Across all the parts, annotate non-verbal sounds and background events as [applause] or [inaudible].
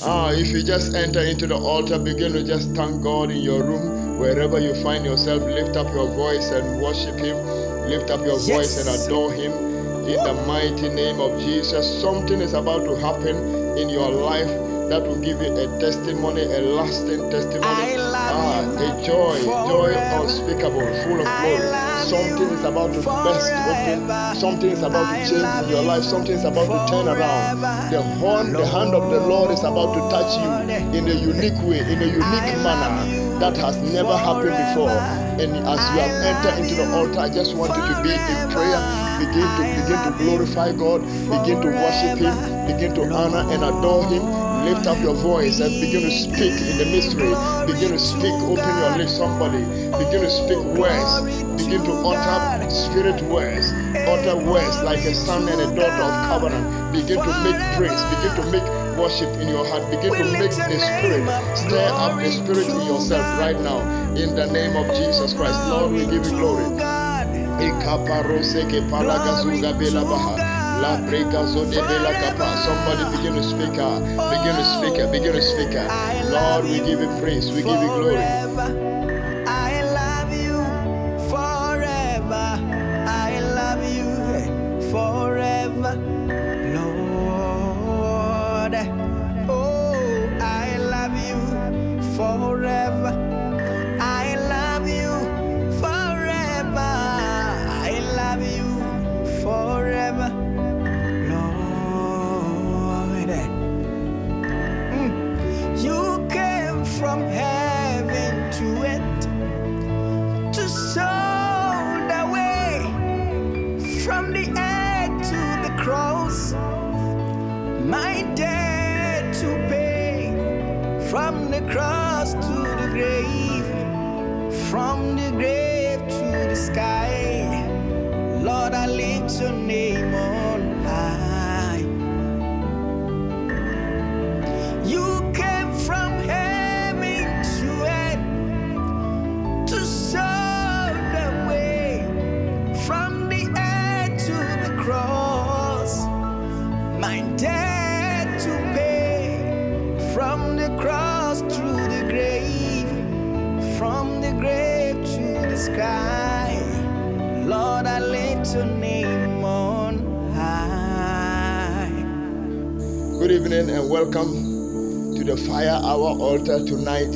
Ah, if you just enter into the altar, begin to just thank God in your room, wherever you find yourself. Lift up your voice and worship Him. Lift up your voice and adore Him. In the mighty name of Jesus, something is about to happen in your life that will give you a testimony, a lasting testimony. Ah, a joy, joy unspeakable, full of glory. Something is about to burst open. Something is about to change in your life. Something is about to turn around. The horn, the hand of the Lord is about to touch you in a unique way, in a unique manner that has never happened before. And as you have entered into the altar, I just want you to be in prayer. Begin to begin to glorify God. Begin to worship Him. Begin to honor and adore Him lift up your voice and begin to speak in the mystery. Begin to speak, open your lips, somebody. Begin to speak words. Begin to utter spirit words. Utter words like a son and a daughter of covenant. Begin to make praise. Begin to make worship in your heart. Begin to make the spirit. Stir up the spirit in yourself right now. In the name of Jesus Christ. Lord, we give you glory. La breka zo de bela kapa. Somebody begin to speak out. Begin to speak out. Begin to speak out. Lord, we give you praise. We give you glory. The cross Tonight.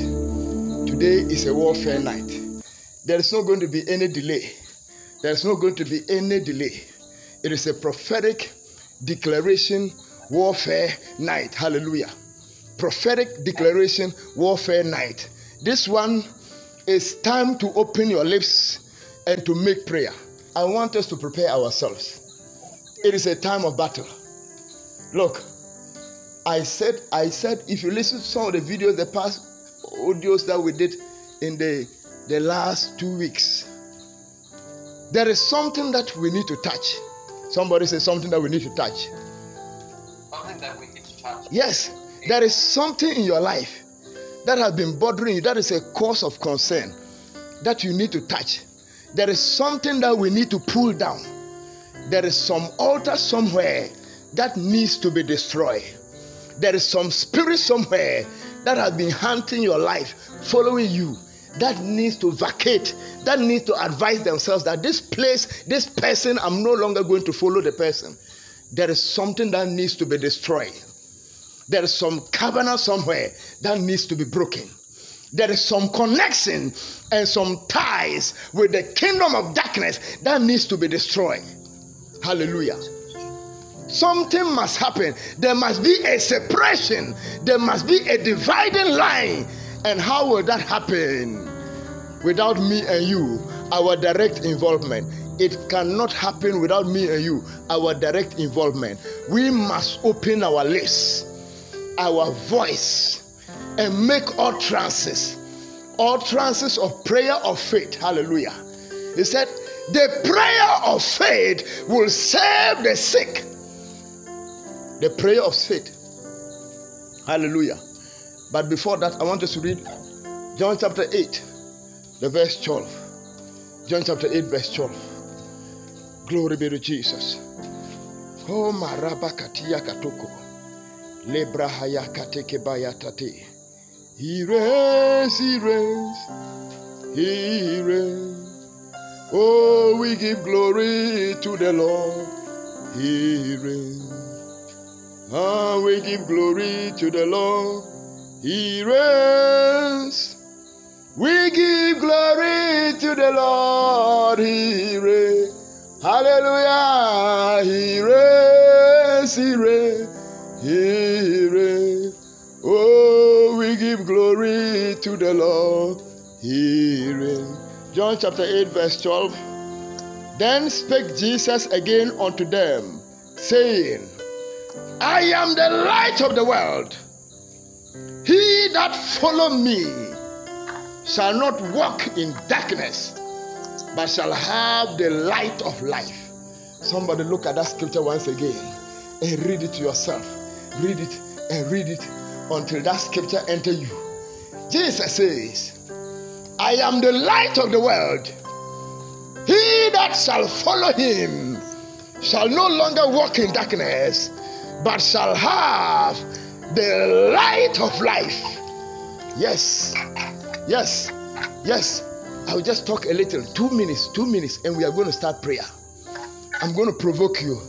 Today is a warfare night. There is not going to be any delay. There is not going to be any delay. It is a prophetic declaration warfare night. Hallelujah. Prophetic declaration warfare night. This one is time to open your lips and to make prayer. I want us to prepare ourselves. It is a time of battle. Look, I said, I said, if you listen to some of the videos, the past audios that we did in the the last two weeks, there is something that we need to touch. Somebody says something that we need to touch. Something that we need to touch. Yes, there is something in your life that has been bothering you. That is a cause of concern that you need to touch. There is something that we need to pull down. There is some altar somewhere that needs to be destroyed. There is some spirit somewhere that has been hunting your life, following you, that needs to vacate, that needs to advise themselves that this place, this person, I'm no longer going to follow the person. There is something that needs to be destroyed. There is some covenant somewhere that needs to be broken. There is some connection and some ties with the kingdom of darkness that needs to be destroyed. Hallelujah. Something must happen. There must be a separation. There must be a dividing line. And how will that happen? Without me and you, our direct involvement. It cannot happen without me and you, our direct involvement. We must open our lips, our voice, and make all trances of prayer of faith. Hallelujah. He said, The prayer of faith will save the sick. The prayer of faith. Hallelujah. But before that, I want us to read John chapter 8, the verse 12. John chapter 8, verse 12. Glory be to Jesus. Oh, maraba katia katoko. Lebrahayakatekebayatate. He reigns, he reigns, he reigns. Oh, we give glory to the Lord. He reigns. Ah, we give glory to the Lord. He reigns. We give glory to the Lord. He reigns. Hallelujah. He reigns. He reigns. He reigns. Oh, we give glory to the Lord. He reigns. John chapter 8, verse 12. Then spake Jesus again unto them, saying, I am the light of the world. He that follow me shall not walk in darkness, but shall have the light of life. Somebody look at that scripture once again and read it to yourself. Read it and read it until that scripture enter you. Jesus says, I am the light of the world. He that shall follow him shall no longer walk in darkness, but shall have the light of life. Yes, yes, yes. I will just talk a little, two minutes, two minutes, and we are going to start prayer. I'm going to provoke you.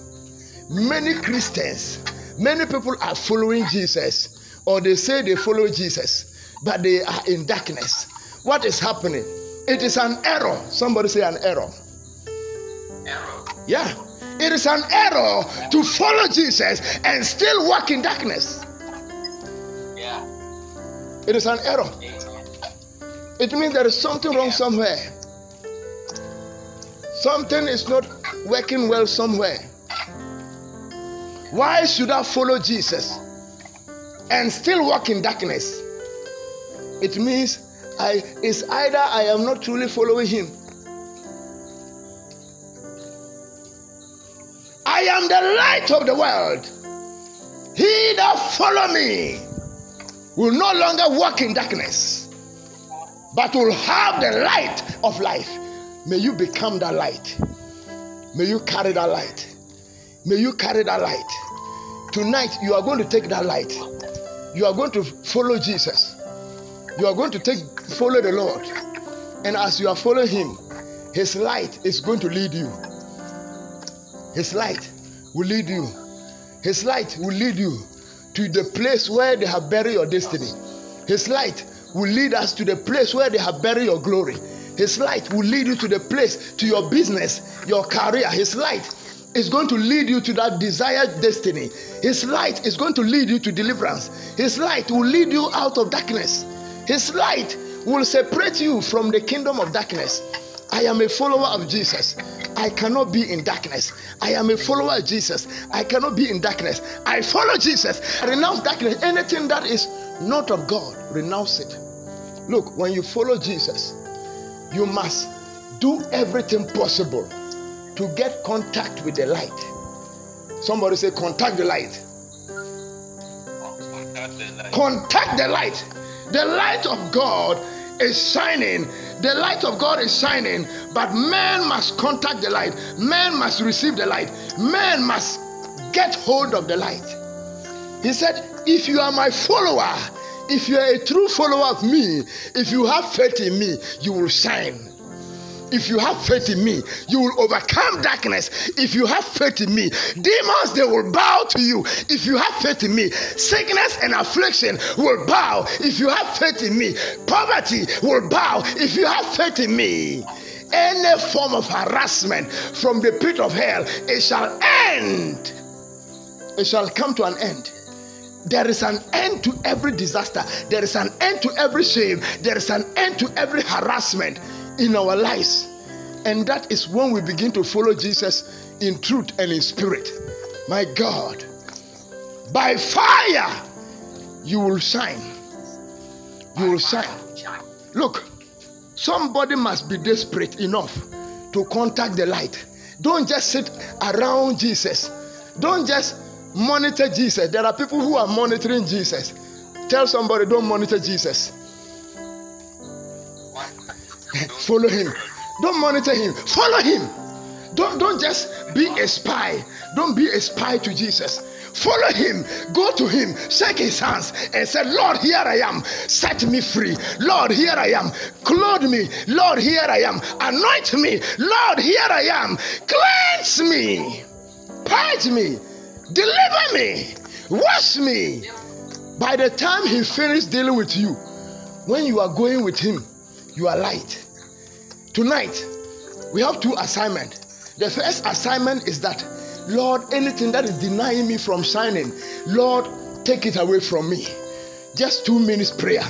Many Christians, many people are following Jesus, or they say they follow Jesus, but they are in darkness. What is happening? It is an error. Somebody say an error. Arrow. Yeah. It is an error to follow Jesus and still walk in darkness. Yeah. It is an error. It means there is something wrong somewhere. Something is not working well somewhere. Why should I follow Jesus and still walk in darkness? It means I is either I am not truly following him. I am the light of the world. He that follow me will no longer walk in darkness, but will have the light of life. May you become that light. May you carry that light. May you carry that light. Tonight, you are going to take that light. You are going to follow Jesus. You are going to take follow the Lord. And as you are following him, his light is going to lead you. His light will lead you. His light will lead you to the place where they have buried your destiny. His light will lead us to the place where they have buried your glory. His light will lead you to the place, to your business, your career. His light is going to lead you to that desired destiny. His light is going to lead you to deliverance. His light will lead you out of darkness. His light will separate you from the kingdom of darkness. I am a follower of Jesus. I cannot be in darkness. I am a follower of Jesus. I cannot be in darkness. I follow Jesus. I renounce darkness. Anything that is not of God, renounce it. Look, when you follow Jesus, you must do everything possible to get contact with the light. Somebody say, contact the light. Contact the light. Contact the light. The light of God is shining. The light of God is shining, but man must contact the light. Man must receive the light. Man must get hold of the light. He said, If you are my follower, if you are a true follower of me, if you have faith in me, you will shine. If you have faith in me, you will overcome darkness. If you have faith in me, demons they will bow to you. If you have faith in me, sickness and affliction will bow. If you have faith in me, poverty will bow. If you have faith in me, any form of harassment from the pit of hell, it shall end. It shall come to an end. There is an end to every disaster. There is an end to every shame. There is an end to every harassment in our lives. And that is when we begin to follow Jesus in truth and in spirit. My God, by fire, you will shine. You will shine. Look, somebody must be desperate enough to contact the light. Don't just sit around Jesus. Don't just monitor Jesus. There are people who are monitoring Jesus. Tell somebody, don't monitor Jesus. Follow him. Don't monitor him. Follow him. Don't, don't just be a spy. Don't be a spy to Jesus. Follow him. Go to him. Shake his hands and say, Lord, here I am. Set me free. Lord, here I am. Clothe me. Lord, here I am. Anoint me. Lord, here I am. Cleanse me. Purge me. Deliver me. Wash me. By the time he finished dealing with you, when you are going with him, you are light. Tonight, we have two assignments. The first assignment is that, Lord, anything that is denying me from shining, Lord, take it away from me. Just two minutes prayer.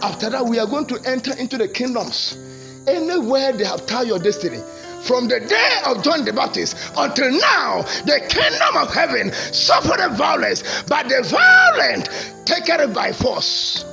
After that, we are going to enter into the kingdoms. Anywhere they have tied your destiny, from the day of John the Baptist until now, the kingdom of heaven suffered violence, but the violent take it by force.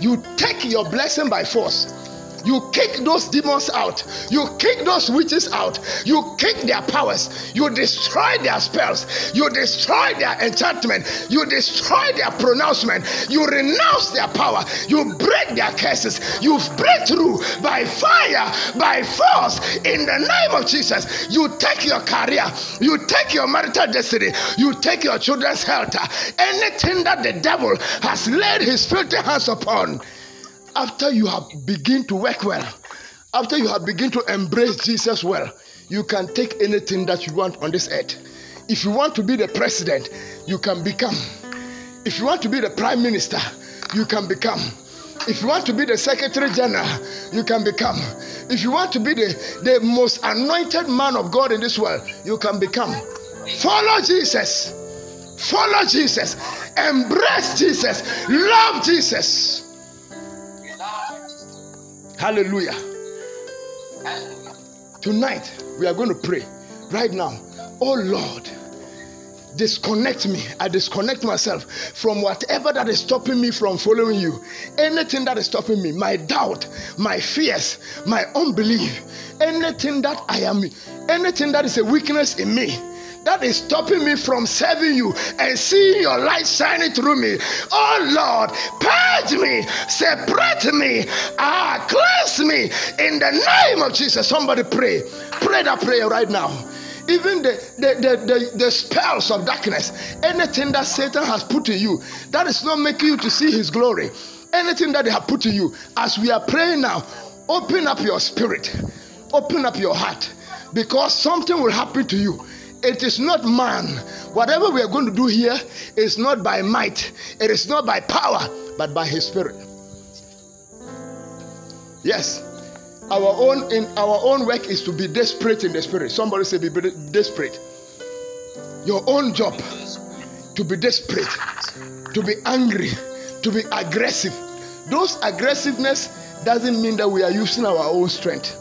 You take your blessing by force. You kick those demons out. You kick those witches out. You kick their powers. You destroy their spells. You destroy their enchantment. You destroy their pronouncement. You renounce their power. You break their curses. You break through by fire, by force, in the name of Jesus. You take your career. You take your marital destiny. You take your children's health. Anything that the devil has laid his filthy hands upon after you have begin to work well, after you have begin to embrace Jesus well, you can take anything that you want on this earth. If you want to be the president, you can become. If you want to be the prime minister, you can become. If you want to be the secretary general, you can become. If you want to be the, the most anointed man of God in this world, you can become. Follow Jesus. Follow Jesus. Embrace Jesus. Love Jesus. Hallelujah. Tonight, we are going to pray right now. Oh Lord, disconnect me. I disconnect myself from whatever that is stopping me from following you. Anything that is stopping me, my doubt, my fears, my unbelief, anything that I am, anything that is a weakness in me that is stopping me from serving you and seeing your light shining through me. Oh Lord, purge me, separate me, ah, cleanse me in the name of Jesus. Somebody pray. Pray that prayer right now even the, the, the, the, the spells of darkness, anything that Satan has put in you that is not making you to see his glory, anything that they have put in you, as we are praying now, open up your spirit, open up your heart, because something will happen to you. It is not man. Whatever we are going to do here is not by might, it is not by power, but by his spirit. Yes. Our own in our own work is to be desperate in the spirit. Somebody say be desperate. Your own job to be desperate, to be angry, to be aggressive. Those aggressiveness doesn't mean that we are using our own strength.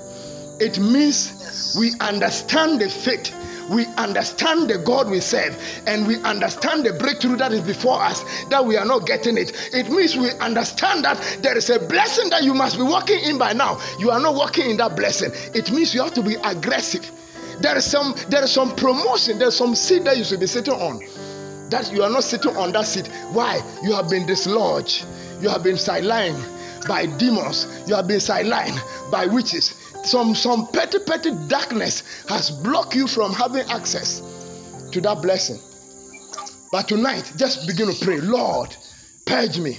It means we understand the faith we understand the God we serve and we understand the breakthrough that is before us, that we are not getting it. It means we understand that there is a blessing that you must be walking in by now. You are not walking in that blessing. It means you have to be aggressive. There is some there is some promotion, there's some seat that you should be sitting on. That you are not sitting on that seat. Why? You have been dislodged, you have been sidelined by demons, you have been sidelined by witches some some petty petty darkness has blocked you from having access to that blessing but tonight just begin to pray lord purge me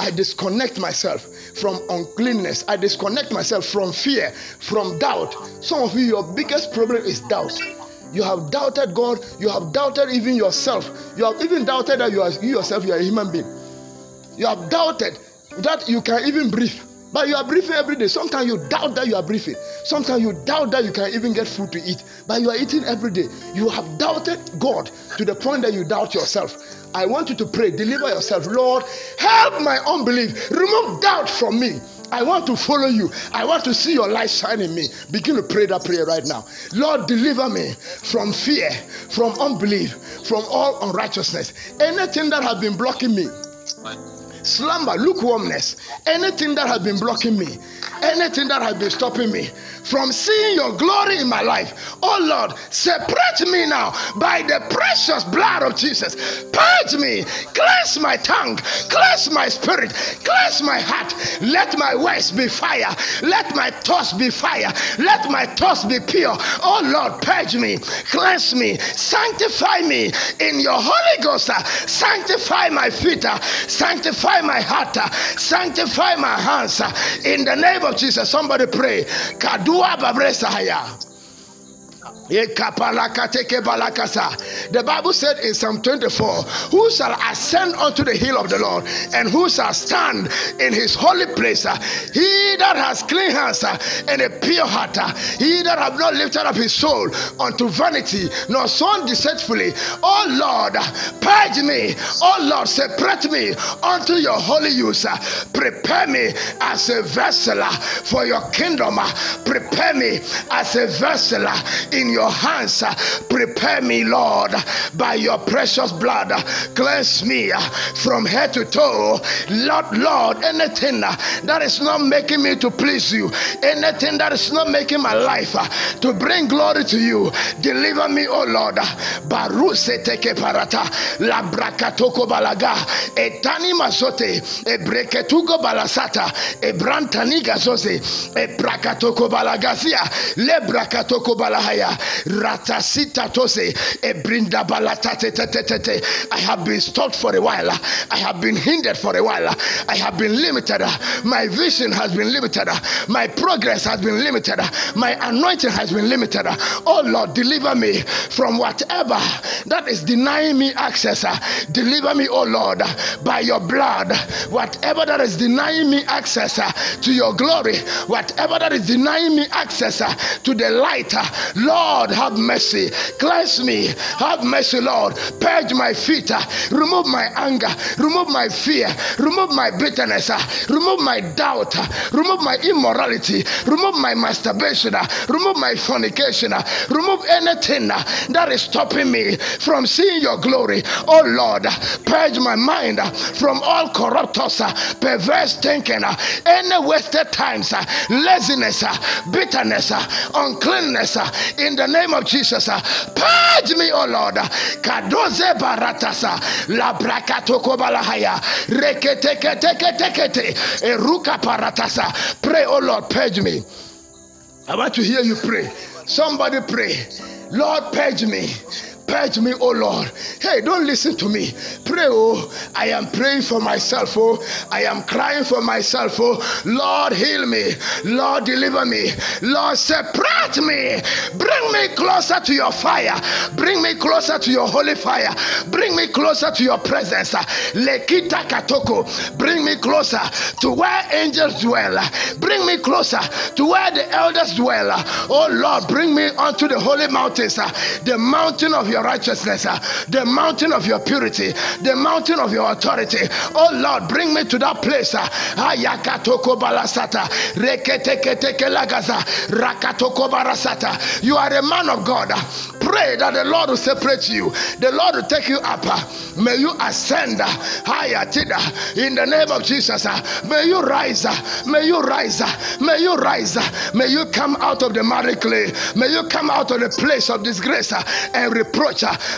I disconnect myself from uncleanness. I disconnect myself from fear, from doubt. Some of you, your biggest problem is doubt. You have doubted God. You have doubted even yourself. You have even doubted that you are you yourself. You are a human being. You have doubted that you can even breathe. But you are breathing every day. Sometimes you doubt that you are breathing. Sometimes you doubt that you can even get food to eat. But you are eating every day. You have doubted God to the point that you doubt yourself. I want you to pray, deliver yourself. Lord, help my unbelief. Remove doubt from me. I want to follow you. I want to see your light shine in me. Begin to pray that prayer right now. Lord, deliver me from fear, from unbelief, from all unrighteousness. Anything that has been blocking me slumber, lukewarmness, anything that has been blocking me, anything that has been stopping me from seeing your glory in my life. Oh Lord, separate me now by the precious blood of Jesus. Purge me, cleanse my tongue, cleanse my spirit, cleanse my heart. Let my words be fire, let my thoughts be fire, let my thoughts be pure. Oh Lord, purge me, cleanse me, sanctify me in your Holy Ghost. Sanctify my feet, sanctify my heart, sanctify my hands. In the name of Jesus, somebody pray. Ruwa babresa haya. The Bible said in Psalm 24, Who shall ascend unto the hill of the Lord, and who shall stand in his holy place? He that has clean hands and a pure heart, he that have not lifted up his soul unto vanity, nor sown deceitfully. Oh Lord, purge me. Oh Lord, separate me unto your holy use. Prepare me as a vessel for your kingdom. Prepare me as a vessel in your hands. uh, Prepare me, Lord, by your precious blood. Cleanse me from head to toe. Lord, Lord, anything that is not making me to please you, anything that is not making my life to bring glory to you, deliver me, oh Lord. Baruse teke parata, la brakatoko balaga, etani mazote, e breketugo balasata, e brantaniga zoze, e brakatoko balagazia, le balahaya, ratasita tose, e tete. I have been stopped for a while. I have been hindered for a while. I have been limited. My vision has been limited. My progress has been limited. My anointing has been limited. Oh Lord, deliver me from whatever that is denying me access. Deliver me, oh Lord, by your blood. Whatever that is denying me access to your glory, whatever that is denying me access to the light, Lord, have mercy. Cleanse me. Have mercy, Lord. Purge my feet. Remove my anger. Remove my fear. Remove my bitterness. Remove my doubt. Remove my immorality. Remove my masturbation. Remove my fornication. Remove anything that is stopping me from seeing your glory. Oh Lord, purge my mind from all corrupt perverse thinking, any wasted times, laziness, bitterness, uncleanness. In the name of Jesus, uh, purge me, oh Lord. Kadoze baratasa, la brakatoko balahaya, reketeketeketekete, eruka paratasa. Pray, oh Lord, purge me. I want to hear you pray. Somebody pray. Lord, purge me. Purge me, oh Lord. Hey, don't listen to me. Pray, oh. I am praying for myself, oh. I am crying for myself, oh. Lord, heal me. Lord, deliver me. Lord, separate me. Bring me closer to your fire. Bring me closer to your holy fire. Bring me closer to your presence. Lekita katoko. Bring me closer to where angels dwell. Bring me closer to where the elders dwell. Oh Lord, bring me onto the holy mountains, the mountain of your righteousness, uh, the mountain of your purity, the mountain of your authority. Oh Lord, bring me to that place. Uh, uh, Rakatoko barasata. You are a man of God. Pray that the Lord will separate you. The Lord will take you up. May you ascend higher in the name of Jesus. May you rise. May you rise. May you rise. May you come out of the miry clay. May you come out of the place of disgrace and reproach.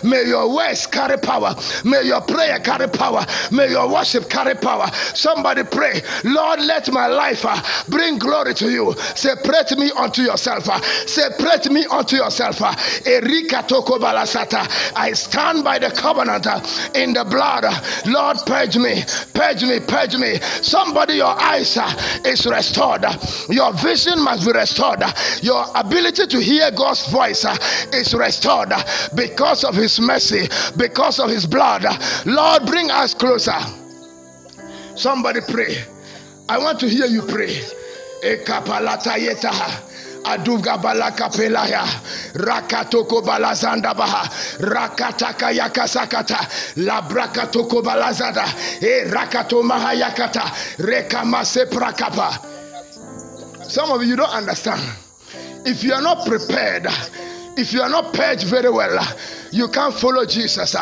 May your words carry power. May your prayer carry power. May your worship carry power. Somebody pray, Lord, let my life uh, bring glory to you. Separate me unto yourself. Uh, separate me unto yourself. Uh, Erika toko balasata. I stand by the covenant in the blood. Lord, purge me, purge me, purge me. Somebody, your eyes is restored. Your vision must be restored. Your ability to hear God's voice is restored because of His mercy, because of His blood. Lord, bring us closer. Somebody pray. I want to hear you pray. Aduga balaka pelaya rakatoko balazanda baha rakataka yakasakata labrakatoko balazada e rakato mahayakata rekamase prakapa. Some of you don't understand. If you are not prepared, if you are not purged very well, you can't follow Jesus.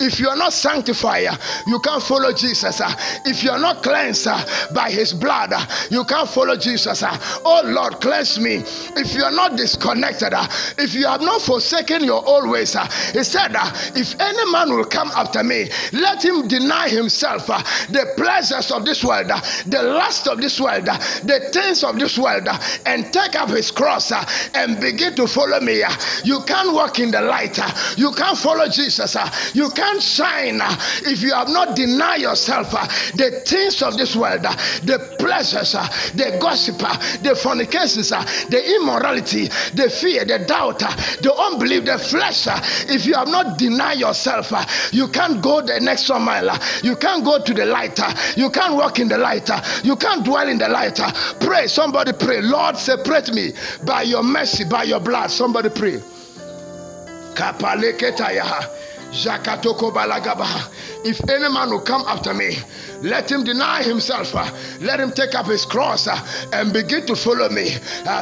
If you are not sanctified, you can't follow Jesus. If you are not cleansed by his blood, you can't follow Jesus. Oh Lord, cleanse me. If you are not disconnected, if you have not forsaken your old ways, he said, if any man will come after me, let him deny himself the pleasures of this world, the lust of this world, the things of this world, and take up his cross and begin to follow me. You can't walk in the light. uh. You can't follow Jesus. uh. You can't shine uh, if you have not denied yourself uh, the things of this world, uh, the pleasures, uh, the gossip, uh, the fornications, the immorality, the fear, the doubt, the unbelief, the flesh. If you have not denied yourself, you can't go the next mile. You can't go to the light. You can't walk in the light. You can't dwell in the light. Pray. Somebody pray. Lord, separate me by your mercy, by your blood. Somebody pray. If any man will come after me, let him deny himself. Let him take up his cross and begin to follow me.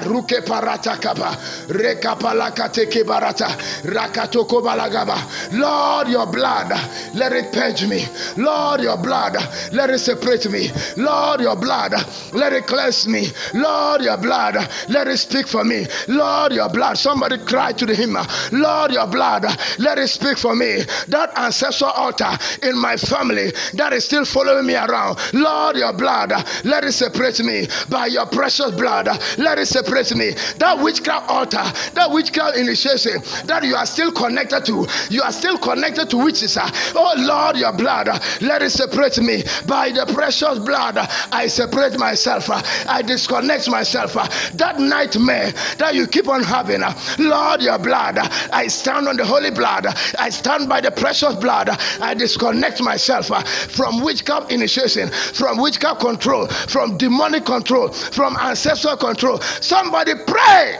Ruke parata kaba. Rekapalaka teke barata. Rakatoko balagaba. Lord, your blood, let it purge me. Lord, your blood, let it separate me. Lord, your blood, let it cleanse me. Lord, your blood, let it speak for me. Lord, your blood. Somebody cry to the hymn. Lord, your blood, let it speak for me. That ancestral altar in my family that is still following me around. Lord, your blood, let it separate me. By your precious blood, let it separate me. That witchcraft altar, that witchcraft initiation that you are still connected to, you are still connected to witches. Oh Lord, your blood, let it separate me. By the precious blood, I separate myself. I disconnect myself. That nightmare that you keep on having, Lord, your blood, I stand on the holy blood. I stand by the precious blood. I disconnect myself from witchcraft initiation, from witchcraft control, from demonic control, from ancestral control. Somebody pray.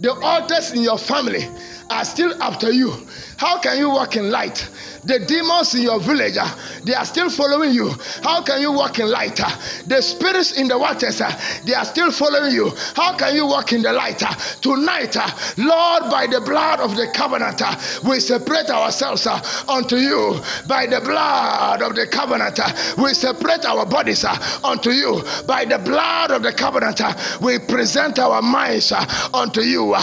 The altars in your family are still after you. How can you walk in light? The demons in your village, uh, they are still following you. How can you walk in light? uh? The spirits in the waters, uh, they are still following you. How can you walk in the light? Uh, tonight, uh, Lord, by the blood of the covenant, uh, we separate ourselves unto you. By the blood of the covenant, we separate our bodies unto you. By the blood of the covenant, we present our minds unto you.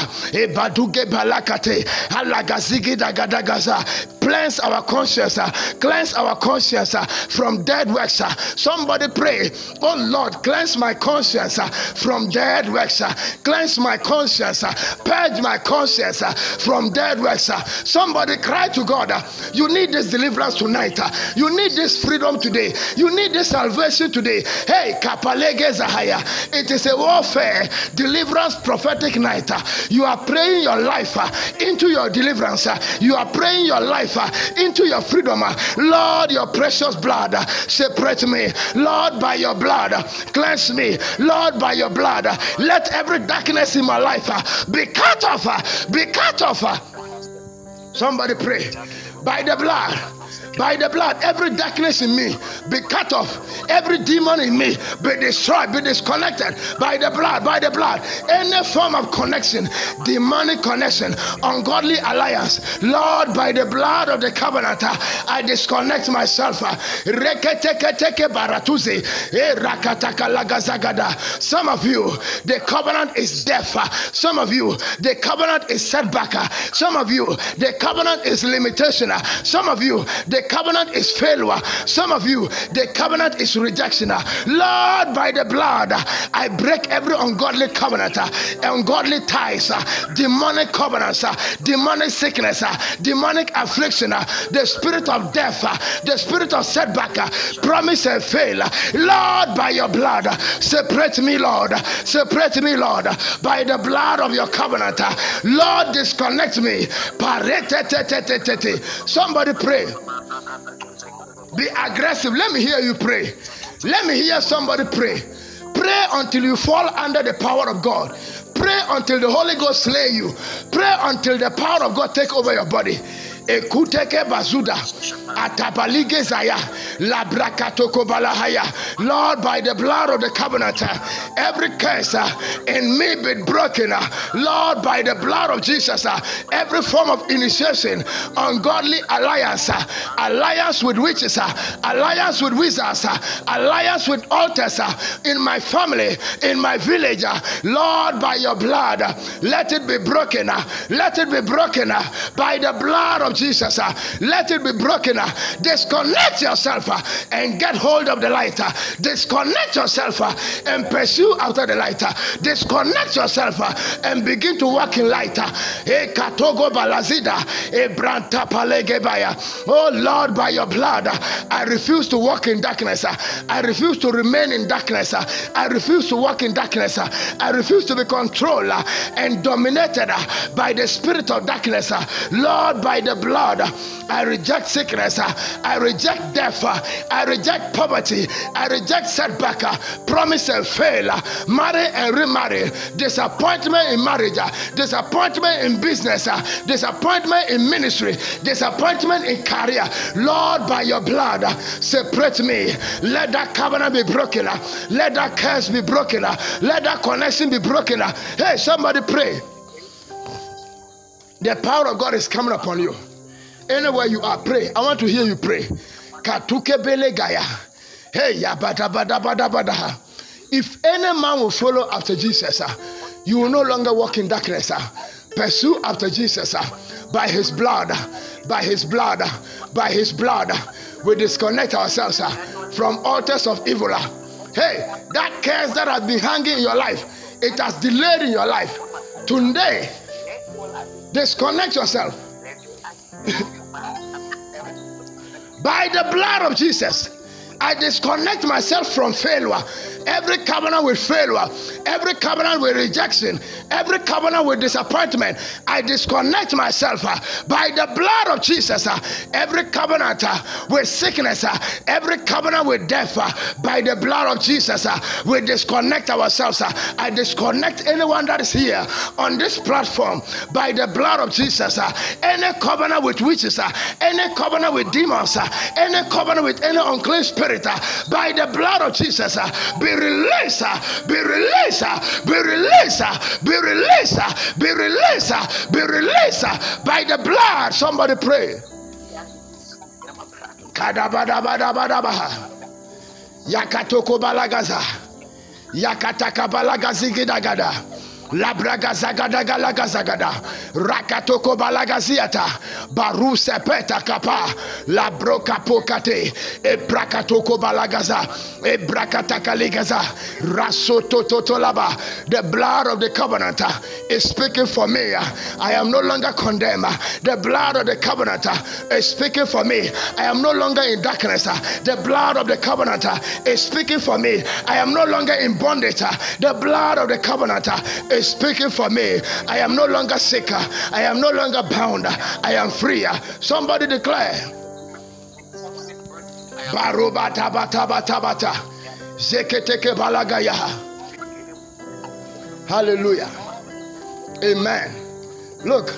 Dagadagaza. Cleanse our conscience, uh, cleanse our conscience uh, from dead works. uh. Somebody pray, Oh Lord, cleanse my conscience uh, from dead works. Uh. Cleanse my conscience, uh, purge my conscience from dead works. Somebody cry to God. You need this deliverance tonight. You need this freedom today. You need this salvation today. Hey, Kapalege Zahaya. It is a warfare, deliverance, prophetic night. You are praying your life into your deliverance. uh. You are praying your life uh, into your freedom. uh. Lord, your precious blood, uh, separate me. Lord, by your blood, cleanse me. Lord, by your blood, let every darkness in my life be cut off. Be cut off. Somebody pray. By the blood. By the blood, every darkness in me be cut off. Every demon in me be destroyed, be disconnected. By the blood, by the blood. Any form of connection, demonic connection, ungodly alliance. Lord, by the blood of the covenant, uh, I disconnect myself. uh. Some of you, the covenant is death. uh, Some of you, the covenant is setback. Some of you, the covenant is limitation. Some of you, the covenant is failure. Some of you, the covenant is rejection. Lord, by the blood, I break every ungodly covenant, ungodly ties, demonic covenants, demonic sickness, demonic affliction, the spirit of death, the spirit of setback, promise and fail. Lord, by your blood, separate me, Lord. Separate me, Lord, by the blood of your covenant. Lord, disconnect me. Somebody pray. Be aggressive. Let me hear you pray. Let me hear somebody pray. Pray until you fall under the power of God. Pray until the Holy Ghost slay you. Pray until the power of God take over your body. Ekuteke bazuda. Atabalige zaya. Labrakatoko balahaya lord by the blood of the covenant every curse uh, in me be broken uh, lord by the blood of jesus uh, every form of initiation ungodly alliance uh, alliance with witches uh, alliance with wizards uh, alliance with altars in my family in my village lord by your blood let it be broken let it be broken by the blood of jesus uh, let it be broken uh, disconnect yourself uh, and get hold of the light uh, disconnect yourself uh, and pursue after the light uh, disconnect yourself and begin to walk in light oh lord by your blood i refuse to walk in darkness i refuse to remain in darkness i refuse to walk in darkness i refuse to be controlled and dominated by the spirit of darkness lord by the blood. I reject sickness. I reject death. I reject poverty. I reject setback. Promise and fail. Marry and remarry. Disappointment in marriage. Disappointment in business. Disappointment in ministry. Disappointment in career. Lord by your blood separate me. Let that covenant be broken. Let that curse be broken. Let that connection be broken. Hey somebody pray. The power of god is coming upon you anywhere you are pray. I want to hear you pray. Katuke bele gaya. Hey ya bada bada bada if any man will follow after jesus ah, you will no longer walk in darkness ah. pursue after jesus ah. by his blood by his blood by his blood. We disconnect ourselves from altars of evil hey that curse that has been hanging in your life it has delayed in your life. Today disconnect yourself [laughs] by the blood of Jesus. I disconnect myself from failure. Every covenant with failure, every covenant with rejection, every covenant with disappointment, I disconnect myself uh, by the blood of Jesus. uh, every covenant uh, with sickness, uh, every covenant with death, uh, by the blood of Jesus, uh, we disconnect ourselves. I disconnect anyone that is here on this platform by the blood of Jesus. any covenant with witches, any covenant with demons, any covenant with any unclean spirit, uh, by the blood of Jesus, uh, be released, uh, be released, be released, be released, be released, be released by the blood. Somebody pray. Yakatoko balagaza. Yakataka. Labragazagadagalagazagada. Rakatoko balagaziata. Baru sepeta kapa. Labrokapokate. Ebrakatoko balagaza. Ebrakatakaligasa. Rasotototolaba. The blood of the covenant uh, is speaking for me. I am no longer condemned. The blood of the covenant uh, is speaking for me. I am no longer in darkness. uh, The blood of the covenant uh, is speaking for me. I am no longer in bondage. uh, The blood of the covenant uh, is speaking for me. I am no longer sick. uh, I am no longer bound. I am free. Somebody declare. Barubata bata bata bata. Zeketeke balagaya. Hallelujah. Amen. Look,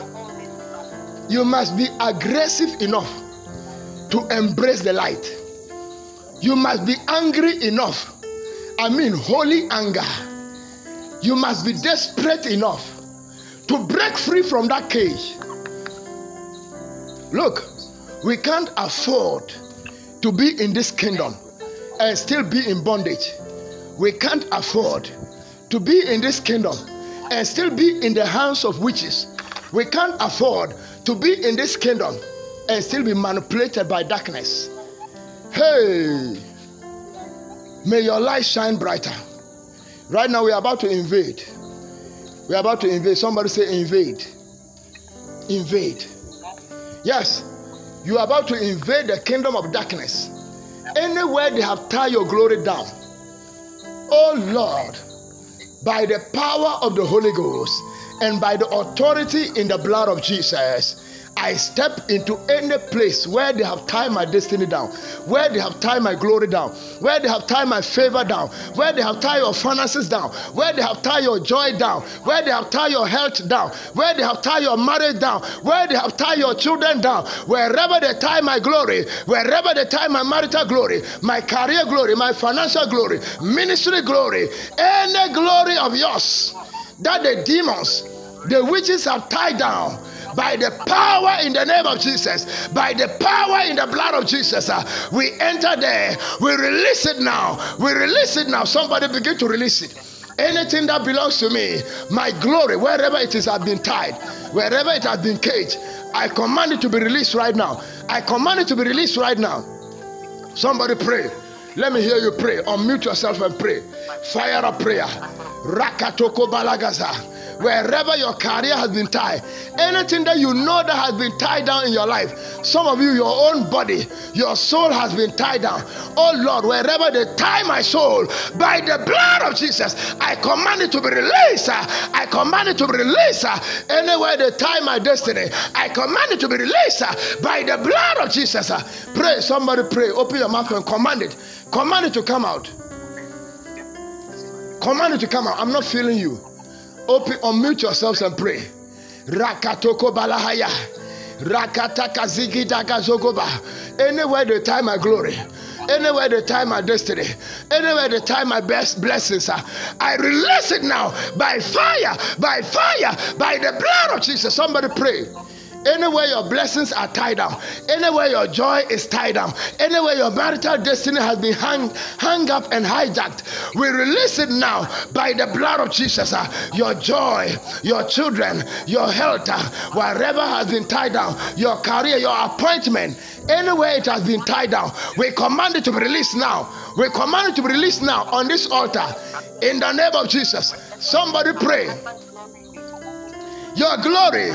you must be aggressive enough to embrace the light. You must be angry enough. I mean, holy anger. You must be desperate enough to break free from that cage. Look, we can't afford to be in this kingdom and still be in bondage. We can't afford to be in this kingdom and still be in the hands of witches. We can't afford to be in this kingdom and still be manipulated by darkness. Hey, may your light shine brighter. Right now, we are about to invade. We are about to invade. Somebody say, invade. Invade. Yes, you are about to invade the kingdom of darkness. Anywhere they have tied your glory down. Oh Lord, by the power of the Holy Ghost and by the authority in the blood of Jesus, I step into any place where they have tied my destiny down, where they have tied my glory down, where they have tied my favor down, where they have tied your finances down, where they have tied your joy down, where they have tied your health down, where they have tied your marriage down, where they have tied your children down, wherever they tie my glory, wherever they tie my marital glory, my career glory, my financial glory, ministry glory, any glory of yours that the demons, the witches have tied down by the power in the name of Jesus, by the power in the blood of Jesus, uh, we enter there. We release it now. We release it now. Somebody begin to release it. Anything that belongs to me, my glory, wherever it is, has been tied, wherever it has been caged, I command it to be released right now. I command it to be released right now. Somebody pray. Let me hear you pray. Unmute yourself and pray. Fire a prayer. Rakatoko balagaza wherever your career has been tied, anything that you know that has been tied down in your life, some of you, your own body, your soul has been tied down. Oh Lord, wherever they tie my soul, by the blood of Jesus, I command it to be released. I command it to be released. Anywhere they tie my destiny, I command it to be released by the blood of Jesus. Pray, somebody pray. Open your mouth and command it. Command it to come out. Command it to come out. I'm not feeling you. Open, unmute yourselves and pray. Rakatoko balahaya. Rakataka zigidaka zogoba. Anywhere they tie my glory. Anywhere they tie my destiny, anywhere they tie my best blessings, uh, I release it now by fire, by fire, by the blood of Jesus. Somebody pray. Anywhere your blessings are tied down, anywhere your joy is tied down, anywhere your marital destiny has been hung, hung up and hijacked, we release it now by the blood of Jesus. Uh, your joy, your children, your health, uh, wherever has been tied down, your career, your appointment, anywhere it has been tied down, we command it to be released now. We command it to be released now on this altar in the name of Jesus. Somebody pray. Your glory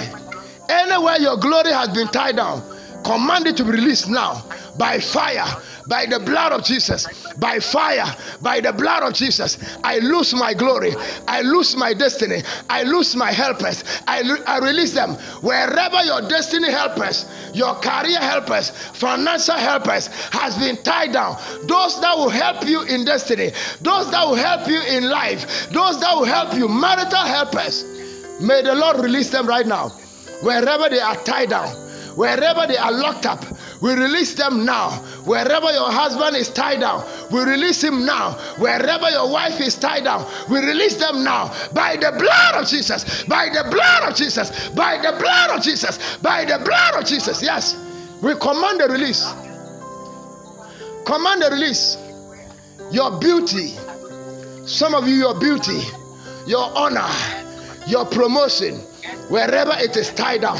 Anywhere your glory has been tied down, command it to be released now by fire, by the blood of Jesus, by fire, by the blood of Jesus. I lose my glory, I lose my destiny, I lose my helpers. I, I release them wherever your destiny helpers, your career helpers, financial helpers has been tied down. Those that will help you in destiny, those that will help you in life, those that will help you, marital helpers. May the Lord release them right now wherever they are tied down, wherever they are locked up, we release them now. Wherever your husband is tied down, we release him now. Wherever your wife is tied down, we release them now. By the blood of Jesus, by the blood of Jesus, by the blood of Jesus, by the blood of Jesus. Yes, we command the release. Command the release. Your beauty, some of you, your beauty, your honor, your promotion Wherever it is tied down,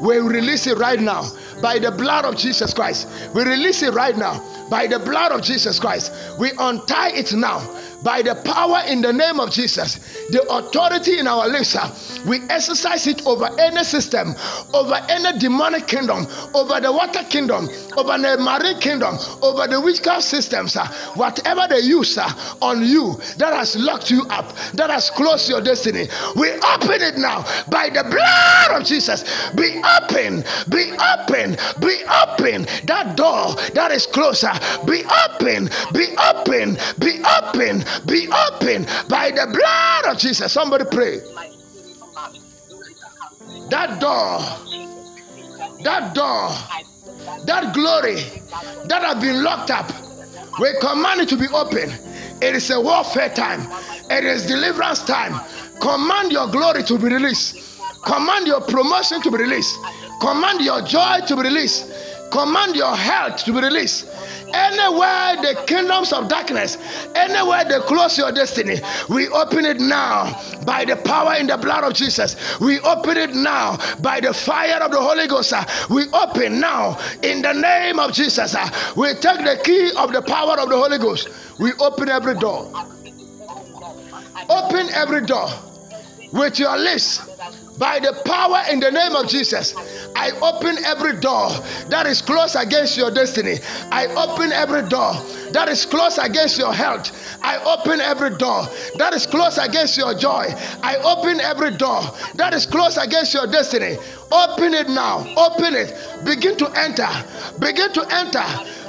we release it right now by the blood of Jesus Christ. We release it right now by the blood of Jesus Christ. We untie it now by the power in the name of Jesus, the authority in our uh, we exercise it over any system, over any demonic kingdom, over the water kingdom, over the marine kingdom, over the witchcraft systems, whatever they use on you that has locked you up, that has closed your destiny. We open it now by the blood of Jesus. Be open, be open, be open. That door that is closer, be open, be open, be open, be open by the blood of Jesus. Somebody pray. That door, that door, that glory that have been locked up, we command it to be open. It is a warfare time, it is deliverance time. Command your glory to be released, command your promotion to be released, command your joy to be released, command your health to be released Anywhere the kingdoms of darkness, anywhere they close your destiny, we open it now by the power in the blood of Jesus. We open it now by the fire of the Holy Ghost. We open now in the name of Jesus. We take the key of the power of the Holy Ghost. We open every door. Open every door with your lips. By the power in the name of Jesus, I open every door that is closed against your destiny. I open every door that is closed against your health. I open every door that is closed against your joy. I open every door that is closed against your destiny. Open it now. Open it. Begin to enter. Begin to enter.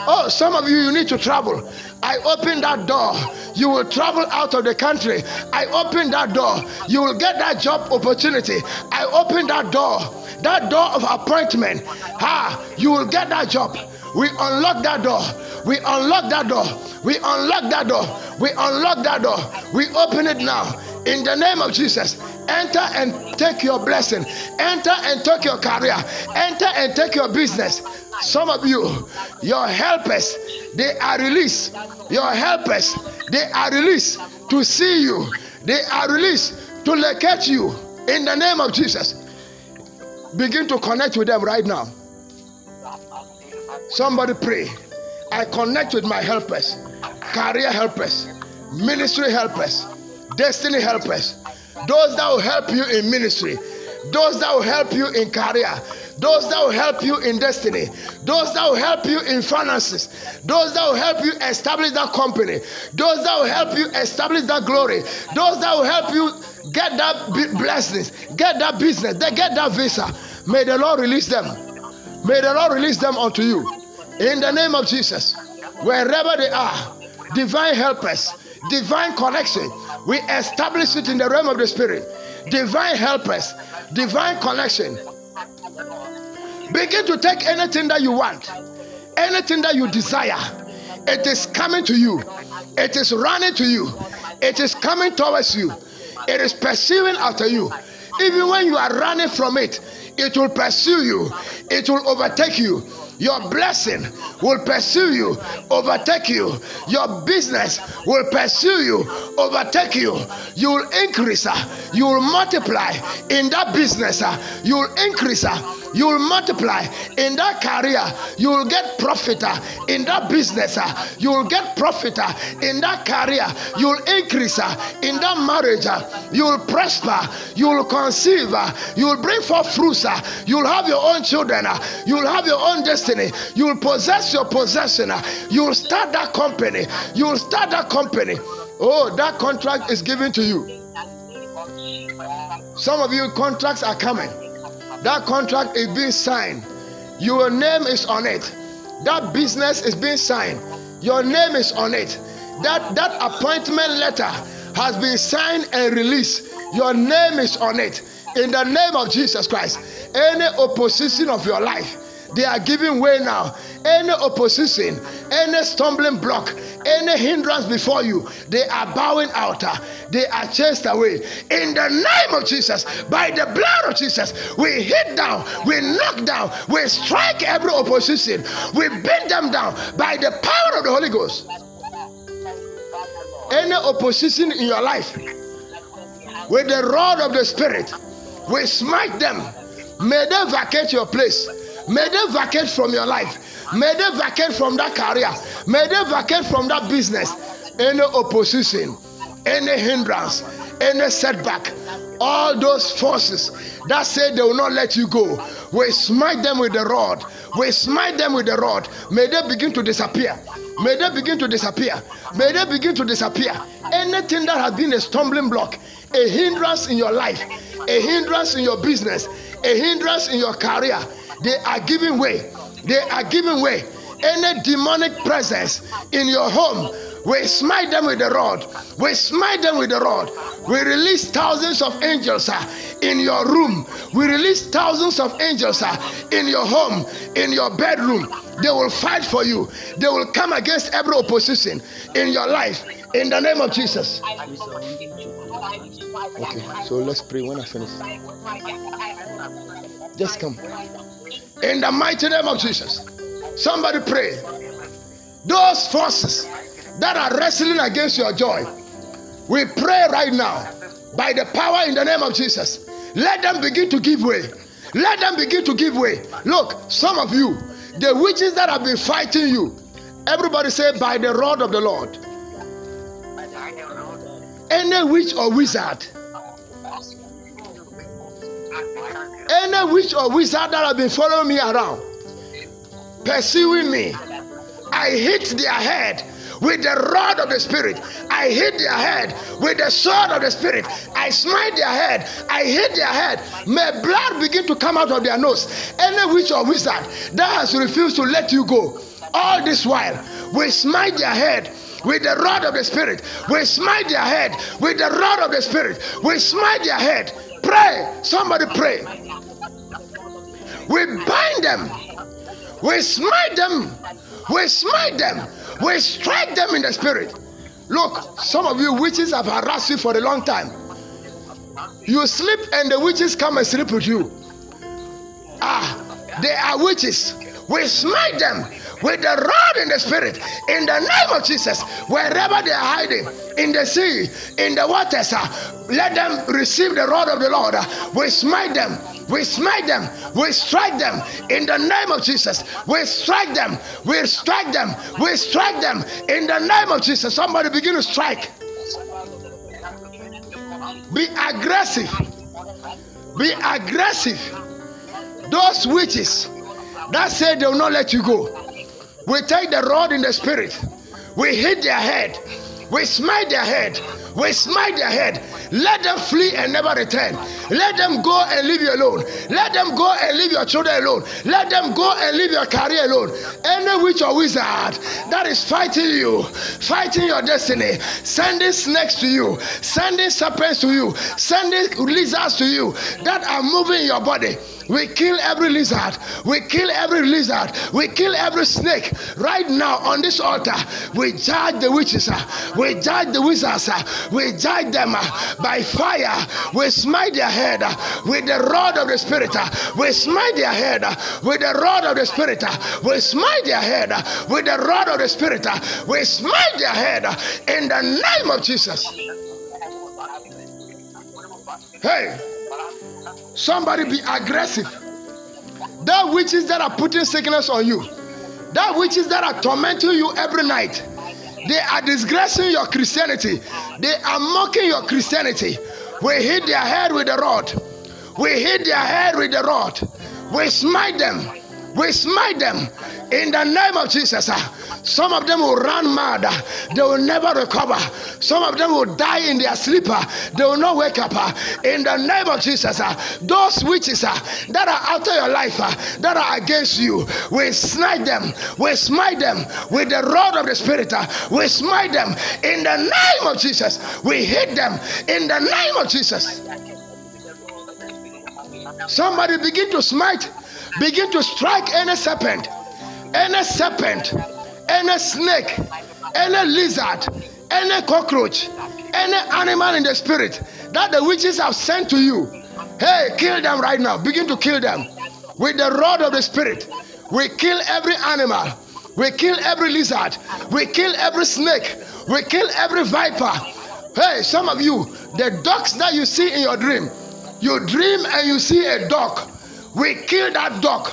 Oh, some of you, you need to travel. I open that door. You will travel out of the country. I open that door. You will get that job opportunity. I open that door. That door of appointment. Ah, you will get that job. We unlock that door. We unlock that door. We unlock that door. We unlock that door. We open it now. In the name of Jesus, enter and take your blessing. Enter and take your career. Enter and take your business. Some of you, your helpers, they are released. Your helpers, they are released to see you. They are released to locate you. In the name of Jesus, begin to connect with them right now. Somebody pray. I connect with my helpers, career helpers, ministry helpers, destiny helpers, those that will help you in ministry, those that will help you in career, those that will help you in destiny, those that will help you in finances, those that will help you establish that company, those that will help you establish that glory, those that will help you get that blessings, get that business, they get that visa. May the Lord release them. May the Lord release them unto you. In the name of Jesus, wherever they are, divine helpers, divine connection, we establish it in the realm of the spirit. Divine helpers, divine connection. Begin to take anything that you want, anything that you desire. It is coming to you, it is running to you, it is coming towards you, it is pursuing after you. Even when you are running from it, it will pursue you, it will overtake you. Your blessing will pursue you, overtake you. Your business will pursue you, overtake you. You will increase, uh, you will multiply in that business. Uh, you will increase, uh, you will multiply in that career. You will get profit in that business. You will get profit in that career. You will increase in that marriage. You will prosper. You will conceive. You will bring forth fruits. You will have your own children. You will have your own destiny. You will possess your possession. You will start that company. You will start that company. Oh, that contract is given to you. Some of you contracts are coming. That contract is being signed. Your name is on it. That business is being signed. Your name is on it. That that appointment letter has been signed and released. Your name is on it. In the name of Jesus Christ. Any opposition of your life they are giving way now. Any opposition, any stumbling block, any hindrance before you, they are bowing out. Ah, they are chased away. In the name of Jesus, by the blood of Jesus, we hit down, we knock down, we strike every opposition, we beat them down by the power of the Holy Ghost. Any opposition in your life, with the rod of the Spirit, we smite them. May they vacate your place. May they vacate from your life. May they vacate from that career. May they vacate from that business. Any opposition, any hindrance, any setback, all those forces that say they will not let you go, we smite them with the rod. We smite them with the rod. May they begin to disappear. May they begin to disappear. May they begin to disappear. Anything that has been a stumbling block, a hindrance in your life, a hindrance in your business, a hindrance in your career, they are giving way. They are giving way. Any demonic presence in your home, we smite them with the rod. We smite them with the rod. We release thousands of angels uh, in your room. We release thousands of angels uh, in your home, in your bedroom. They will fight for you. They will come against every opposition in your life. In the name of Jesus. Okay, so let's pray when I finish. Just come. In the mighty name of Jesus. Somebody pray. Those forces that are wrestling against your joy, we pray right now by the power in the name of Jesus. Let them begin to give way. Let them begin to give way. Look, some of you, the witches that have been fighting you, everybody say, by the rod of the Lord. Any witch or wizard Any witch or wizard that have been following me around, pursuing me, I hit their head with the rod of the spirit. I hit their head with the sword of the spirit. I smite their head. I hit their head. May blood begin to come out of their nose. Any witch or wizard that has refused to let you go, all this while, we smite their head with the rod of the spirit. We smite their head with the rod of the spirit. We smite their head. Pray. Somebody pray. We bind them. We smite them. We smite them. We strike them in the spirit. Look, some of you witches have harassed you for a long time. You sleep and the witches come and sleep with you. Ah, they are witches. We smite them with the rod in the spirit in the name of Jesus. Wherever they are hiding, in the sea, in the waters, uh, let them receive the rod of the Lord. Uh, we smite them. We smite them. We strike them in the name of Jesus. We strike them. We strike them. We strike them in the name of Jesus. Somebody begin to strike. Be aggressive. Be aggressive. Those witches that say they will not let you go. We take the rod in the spirit. We hit their head. We smite their head. We smite their head. Let them flee and never return. Let them go and leave you alone. Let them go and leave your children alone. Let them go and leave your career alone. Any witch or wizard that is fighting you, fighting your destiny, sending snakes to you, sending serpents to you, sending lizards to you that are moving your body. We kill every lizard. We kill every lizard. We kill every snake. Right now on this altar, we judge the witches. uh, We judge the wizards. We judge them uh, by fire. We smite their head uh, with the rod of the Spirit. uh, We smite their head with the rod of the Spirit. We smite their head with the rod of the Spirit. We smite their head in the name of Jesus. Hey. Somebody be aggressive. That witches that are putting sickness on you, that witches that are tormenting you every night, they are disgracing your Christianity. They are mocking your Christianity. We hit their head with the rod. We hit their head with the rod. We smite them. We smite them in the name of Jesus. ah. Some of them will run mad. ah. They will never recover. Some of them will die in their sleeper. They will not wake up. ah. In the name of Jesus. ah. Those witches ah, that are after your life, ah, that are against you, we smite them. We smite them with the rod of the Spirit. ah. We smite them in the name of Jesus. We hit them in the name of Jesus. Somebody begin to smite, begin to strike any serpent, any serpent, any snake, any lizard, any cockroach, any animal in the spirit that the witches have sent to you. Hey, kill them right now. Begin to kill them with the rod of the spirit. We kill every animal. We kill every lizard. We kill every snake. We kill every viper. Hey, some of you, the dogs that you see in your dream, you dream and you see a dog. We kill that dog.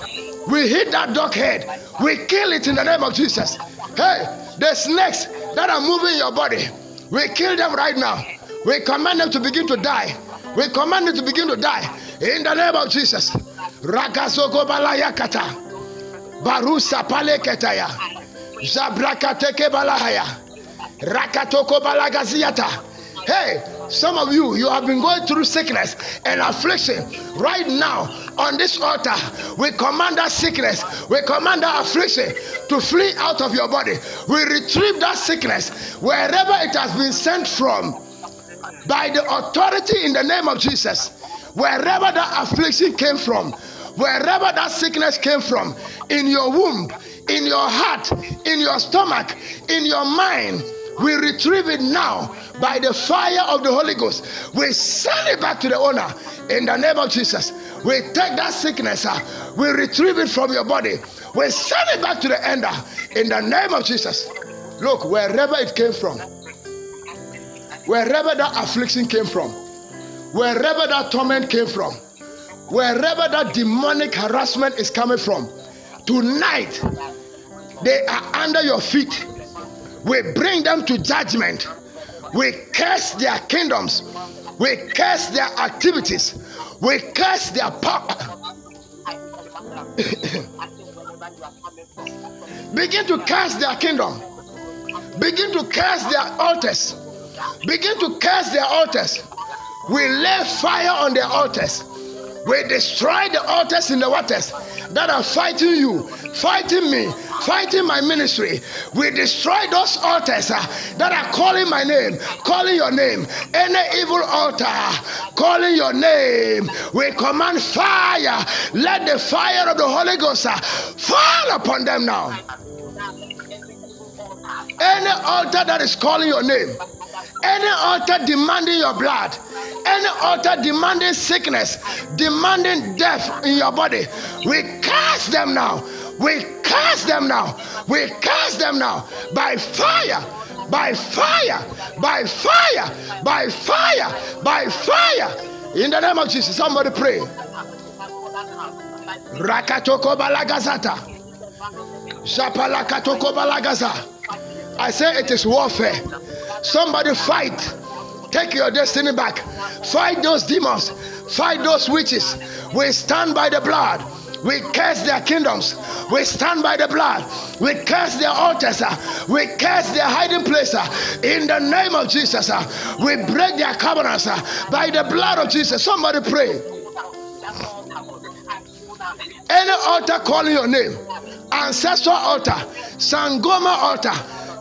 We hit that dog head. We kill it in the name of Jesus. Hey, the snakes that are moving your body, we kill them right now. We command them to begin to die. We command them to begin to die in the name of Jesus. Rakasoko balayakata. Barusa paleketaya. Zabrakateke balahaya. Rakatoko balagaziata. Hey, some of you, you have been going through sickness and affliction. Right now, on this altar, we command that sickness, we command that affliction to flee out of your body. We retrieve that sickness wherever it has been sent from by the authority in the name of Jesus. Wherever that affliction came from, wherever that sickness came from, in your womb, in your heart, in your stomach, in your mind, we retrieve it now by the fire of the Holy Ghost. We send it back to the owner in the name of Jesus. We take that sickness, uh, we retrieve it from your body. We send it back to the ender in the name of Jesus. Look, wherever it came from, wherever that affliction came from, wherever that torment came from, wherever that demonic harassment is coming from, tonight they are under your feet. We bring them to judgment. We curse their kingdoms. We curse their activities. We curse their power. [laughs] Begin to curse their kingdom. Begin to curse their altars. Begin to curse their altars. We lay fire on their altars. We destroy the altars in the waters that are fighting you, fighting me, fighting my ministry. We destroy those altars uh, that are calling my name, calling your name. Any evil altar calling your name, we command fire. Let the fire of the Holy Ghost uh, fall upon them now. Any altar that is calling your name, any altar demanding your blood, any altar demanding sickness, demanding death in your body, we cast them now. We cast them now. We cast them now by fire, by fire, by fire, by fire, by fire. In the name of Jesus, somebody pray. Rakatoko balagazata. Shapalakatoko balagaza. I say it is warfare. Somebody fight. Take your destiny back. Fight those demons. Fight those witches. We stand by the blood. We curse their kingdoms. We stand by the blood. We curse their altars. We curse their hiding place. In the name of Jesus, we break their covenants by the blood of Jesus. Somebody pray. Any altar calling your name, ancestral altar, Sangoma altar,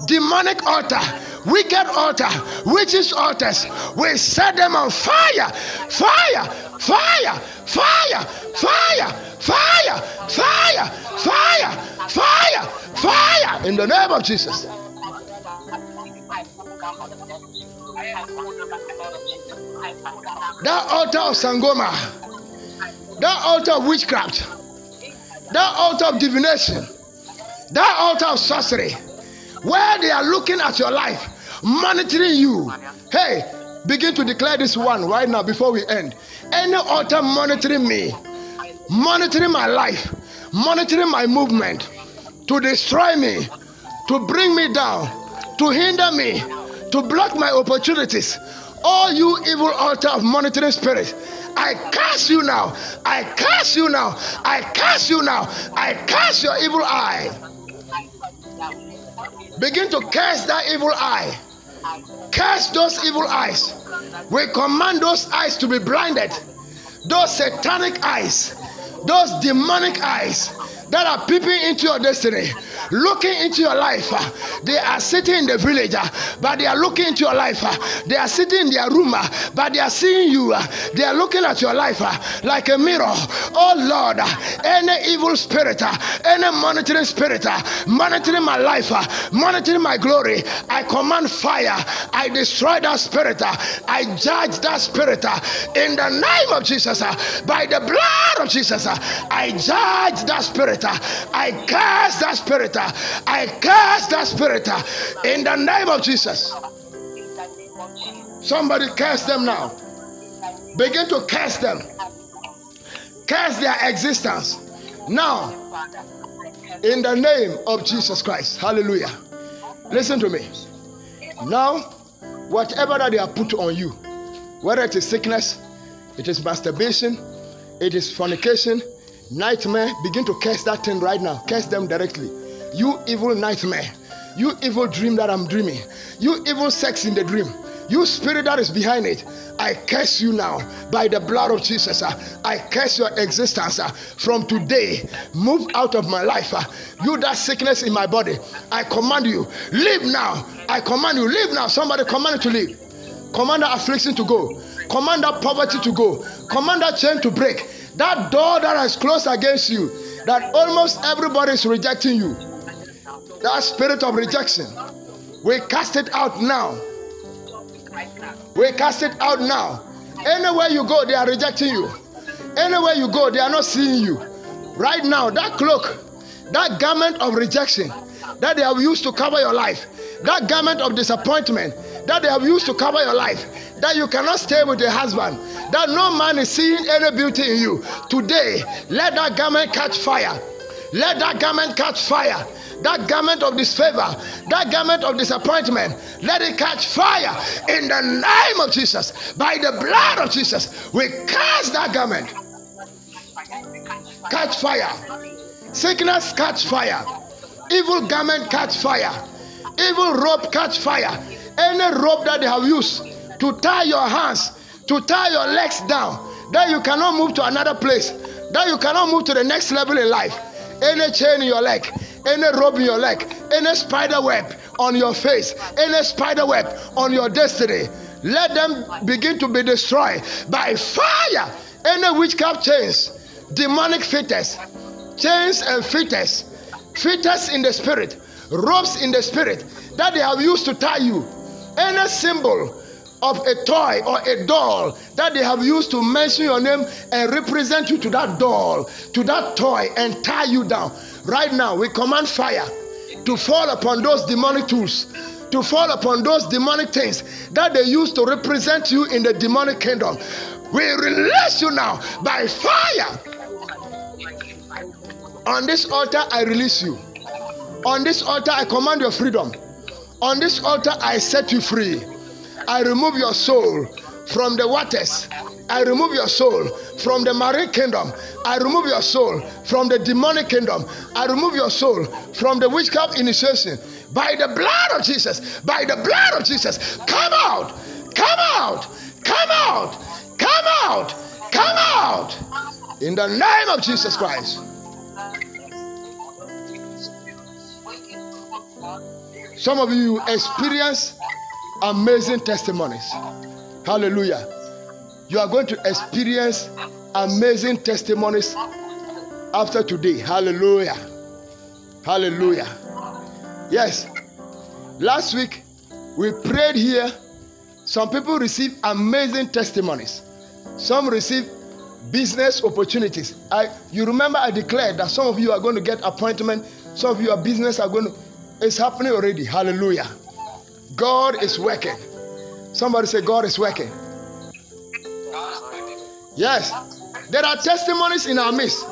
demonic altar, wicked altar, witches altars, we set them on fire, fire, fire, fire, fire, fire, fire, fire, fire, fire, in the name of Jesus. That altar of Sangoma, that altar of witchcraft, that altar of divination, that altar of sorcery, where they are looking at your life, monitoring you. Hey, begin to declare this one right now before we end. Any altar monitoring me, monitoring my life, monitoring my movement, to destroy me, to bring me down, to hinder me, to block my opportunities. All you evil altar of monitoring spirit, I curse you now. I curse you now. I curse you now. I curse your evil eye. Begin to curse that evil eye. Curse those evil eyes. We command those eyes to be blinded. Those satanic eyes, those demonic eyes that are peeping into your destiny, looking into your life. They are sitting in the village, but they are looking into your life. They are sitting in their room, but they are seeing you. They are looking at your life like a mirror. Oh Lord, any evil spirit, any monitoring spirit, monitoring my life, monitoring my glory, I command fire. I destroy that spirit. I judge that spirit in the name of Jesus. By the blood of Jesus, I judge that spirit. Uh, I curse that spirit. I curse that spirit in the name of Jesus. Somebody curse them now. Begin to curse them. Curse their existence. Now, in the name of Jesus Christ. Hallelujah. Listen to me. Now, whatever that they have put on you, whether it is sickness, it is masturbation, it is fornication, nightmare, begin to curse that thing right now. Curse them directly. You evil nightmare. You evil dream that I'm dreaming. You evil sex in the dream. You spirit that is behind it, I curse you now by the blood of Jesus. uh, I curse your existence uh, from today. Move out of my life. uh, You that sickness in my body, I command you, leave now. I command you, leave now. Somebody command you to leave. Command that affliction to go. Command that poverty to go. Command that chain to break. That door that is closed against you, that almost everybody is rejecting you. That spirit of rejection, we cast it out now. We cast it out now. Anywhere you go, they are rejecting you. Anywhere you go, they are not seeing you. Right now, that cloak, that garment of rejection that they have used to cover your life, that garment of disappointment that they have used to cover your life, that you cannot stay with a husband, that no man is seeing any beauty in you. Today, let that garment catch fire. Let that garment catch fire. That garment of disfavor, that garment of disappointment, let it catch fire in the name of Jesus. By the blood of Jesus, we cast that garment. catch fire. Sickness catch fire. Evil garment catch fire. Evil rope catch fire. Any rope that they have used to tie your hands, to tie your legs down, that you cannot move to another place, that you cannot move to the next level in life. Any chain in your leg, any rope in your leg, any spider web on your face, any spider web on your destiny, let them begin to be destroyed by fire. Any witchcraft chains, demonic fetters, chains and fetters, fitters in the spirit, ropes in the spirit that they have used to tie you, any symbol of a toy or a doll that they have used to mention your name and represent you to that doll, to that toy, and tie you down. Right now, we command fire to fall upon those demonic tools, to fall upon those demonic things that they use to represent you in the demonic kingdom. We release you now by fire. On this altar, I release you. On this altar, I command your freedom. On this altar, I set you free. I remove your soul from the waters. I remove your soul from the marine kingdom. I remove your soul from the demonic kingdom. I remove your soul from the witchcraft initiation. By the blood of Jesus, by the blood of Jesus, come out, come out, come out, come out, come out. In the name of Jesus Christ. Some of you experience amazing testimonies. Hallelujah. You are going to experience amazing testimonies after today. Hallelujah. Hallelujah. Yes. Last week we prayed here. Some people received amazing testimonies. Some received business opportunities. I you remember I declared that some of you are going to get appointment, some of your business are going to it's happening already. Hallelujah. God is working. Somebody say, God is working. Yes. There are testimonies in our midst.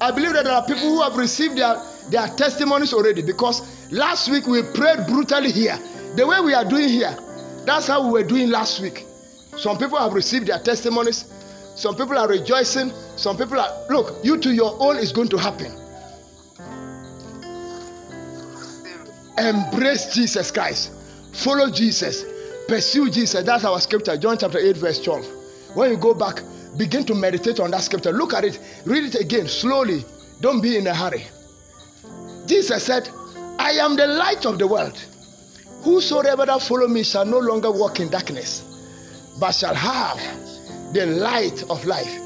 I believe that there are people who have received their, their testimonies already because last week we prayed brutally here. The way we are doing here, that's how we were doing last week. Some people have received their testimonies. Some people are rejoicing. Some people are, look, you to your own is going to happen. Embrace Jesus Christ. Follow Jesus. Pursue Jesus. That's our scripture, John chapter 8, verse 12. When you go back, begin to meditate on that scripture. Look at it, read it again slowly. Don't be in a hurry. Jesus said, I am the light of the world. Whosoever that follow me shall no longer walk in darkness, but shall have the light of life.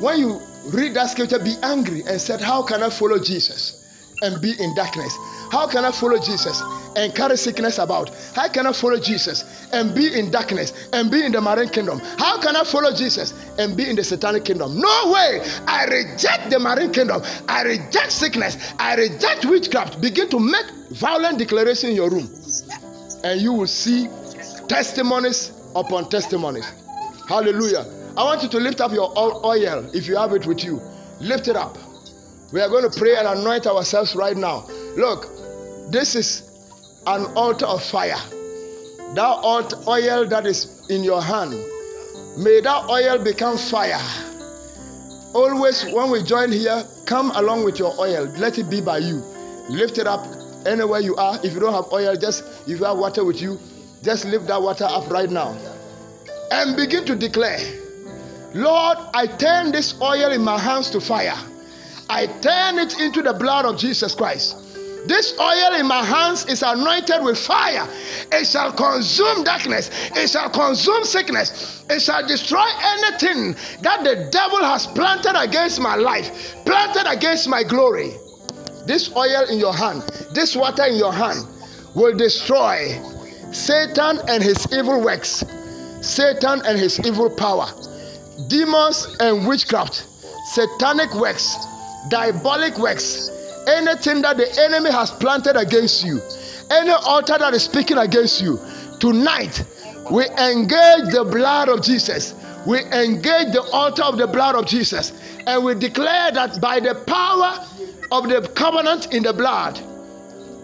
When you read that scripture, be angry and said, How can I follow Jesus and be in darkness? How can I follow Jesus and carry sickness about? How can I follow Jesus and be in darkness and be in the marine kingdom? How can I follow Jesus and be in the satanic kingdom? No way! I reject the marine kingdom. I reject sickness. I reject witchcraft. Begin to make violent declaration in your room, and you will see testimonies upon testimonies. Hallelujah. I want you to lift up your oil if you have it with you. Lift it up. We are going to pray and anoint ourselves right now. Look, this is an altar of fire. That oil that is in your hand, may that oil become fire. Always, when we join here, come along with your oil. Let it be by you. Lift it up anywhere you are. If you don't have oil, just if you have water with you, just lift that water up right now and begin to declare, Lord, I turn this oil in my hands to fire. I turn it into the blood of Jesus Christ. This oil in my hands is anointed with fire. It shall consume darkness. It shall consume sickness. It shall destroy anything that the devil has planted against my life, planted against my glory. This oil in your hand, this water in your hand will destroy Satan and his evil works, Satan and his evil power, demons and witchcraft, satanic works, diabolic works anything that the enemy has planted against you, any altar that is speaking against you, tonight we engage the blood of Jesus. We engage the altar of the blood of Jesus and we declare that by the power of the covenant in the blood,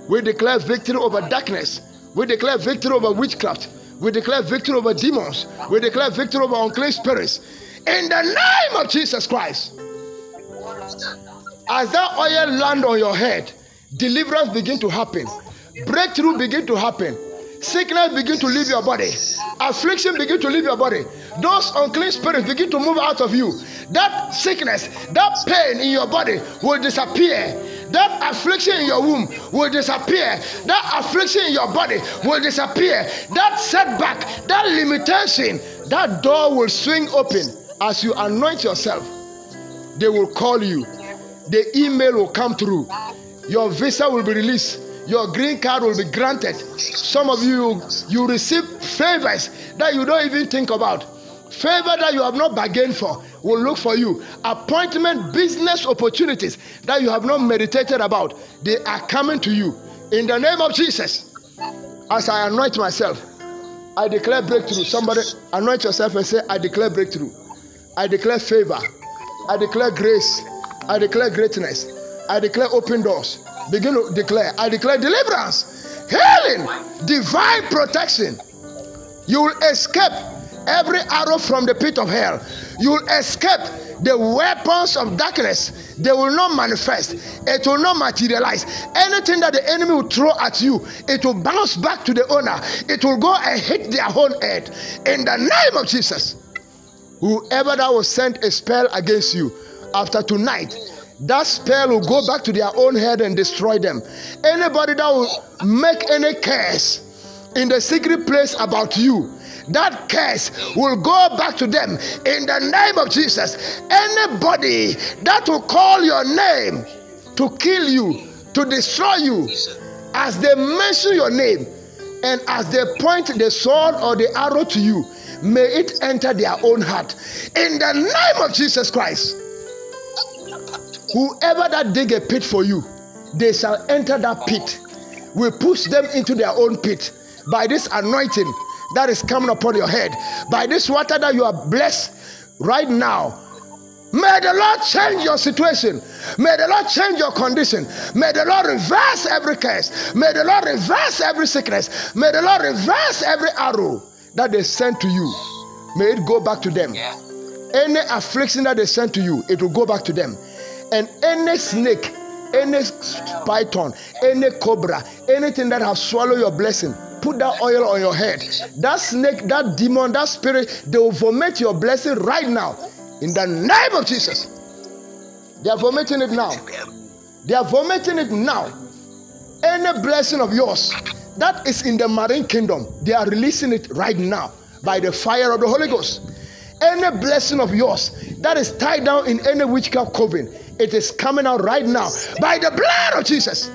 we declare victory over darkness. We declare victory over witchcraft. We declare victory over demons. We declare victory over unclean spirits. In the name of Jesus Christ. As that oil land on your head, deliverance begin to happen. Breakthrough begin to happen. Sickness begin to leave your body. Affliction begin to leave your body. Those unclean spirits begin to move out of you. That sickness, that pain in your body will disappear. That affliction in your womb will disappear. That affliction in your body will disappear. That setback, that limitation, that door will swing open as you anoint yourself. They will call you. The email will come through. Your visa will be released. Your green card will be granted. Some of you, you receive favors that you don't even think about. Favor that you have not bargained for will look for you. Appointment, business opportunities that you have not meditated about, they are coming to you. In the name of Jesus, as I anoint myself, I declare breakthrough. Somebody anoint yourself and say, I declare breakthrough. I declare favor. I declare grace. I declare greatness. I declare open doors. Begin to declare. I declare deliverance, healing, divine protection. You will escape every arrow from the pit of hell. You will escape the weapons of darkness. They will not manifest, it will not materialize. Anything that the enemy will throw at you, it will bounce back to the owner. It will go and hit their own head. In the name of Jesus. Whoever that will send a spell against you after tonight, that spell will go back to their own head and destroy them. Anybody that will make any curse in the secret place about you, that curse will go back to them in the name of Jesus. Anybody that will call your name to kill you, to destroy you, as they mention your name and as they point the sword or the arrow to you, may it enter their own heart in the name of Jesus Christ. Whoever that dig a pit for you, they shall enter that pit. We push them into their own pit by this anointing that is coming upon your head, by this water that you are blessed right now. May the Lord change your situation. May the Lord change your condition. May the Lord reverse every curse. May the Lord reverse every sickness. May the Lord reverse every arrow that they sent to you. May it go back to them. Any affliction that they sent to you, it will go back to them. And any snake, any python, any cobra, anything that has swallowed your blessing, put that oil on your head. That snake, that demon, that spirit, they will vomit your blessing right now. In the name of Jesus. They are vomiting it now. They are vomiting it now. Any blessing of yours that is in the marine kingdom, they are releasing it right now by the fire of the Holy Ghost. Any blessing of yours that is tied down in any witchcraft coven, it is coming out right now by the blood of Jesus.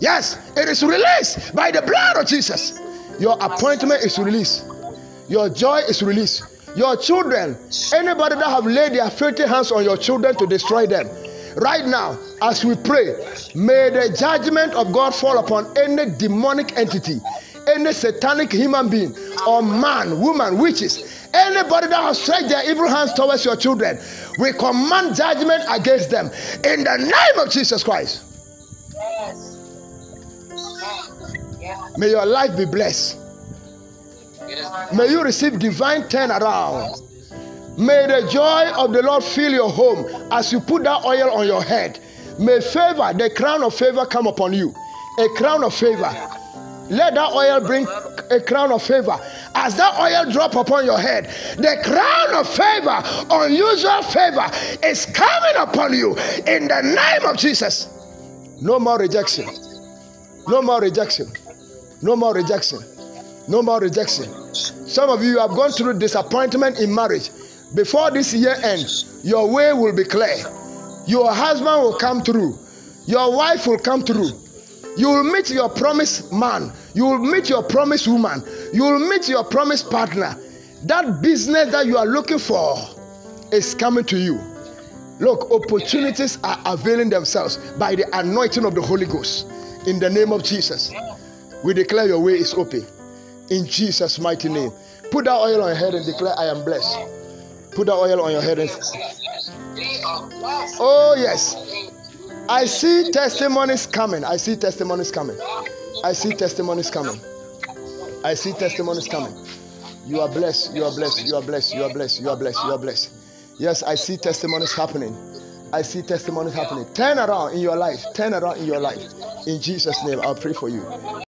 Yes, it is released by the blood of Jesus. Your appointment is released. Your joy is released. Your children, anybody that have laid their filthy hands on your children to destroy them, right now, as we pray, may the judgment of God fall upon any demonic entity, any satanic human being, or man, woman, witches, anybody that has stretched their evil hands towards your children. We command judgment against them in the name of Jesus Christ. Yes. May your life be blessed. May you receive divine turnaround. May the joy of the Lord fill your home as you put that oil on your head. May favor, the crown of favor, come upon you. A crown of favor. Let that oil bring a crown of favor. As that oil drop upon your head, the crown of favor, unusual favor, is coming upon you in the name of Jesus. No more rejection. No more rejection. No more rejection. No more rejection. Some of you have gone through disappointment in marriage. Before this year ends, your way will be clear. Your husband will come through. Your wife will come through. You will meet your promised man. You will meet your promised woman. You will meet your promised partner. That business that you are looking for is coming to you. Look, opportunities are availing themselves by the anointing of the Holy Ghost. In the name of Jesus, we declare your way is open. In Jesus' mighty name. Put that oil on your head and declare, I am blessed. Put that oil on your head and Oh, yes. I see testimonies coming. I see testimonies coming. I see testimonies coming. I see testimonies coming. You are blessed. You are blessed. You are blessed. You are blessed. You are blessed. You are blessed. Yes, I see testimonies happening. I see testimonies happening. Turn around in your life. Turn around in your life. In Jesus' name, I'll pray for you.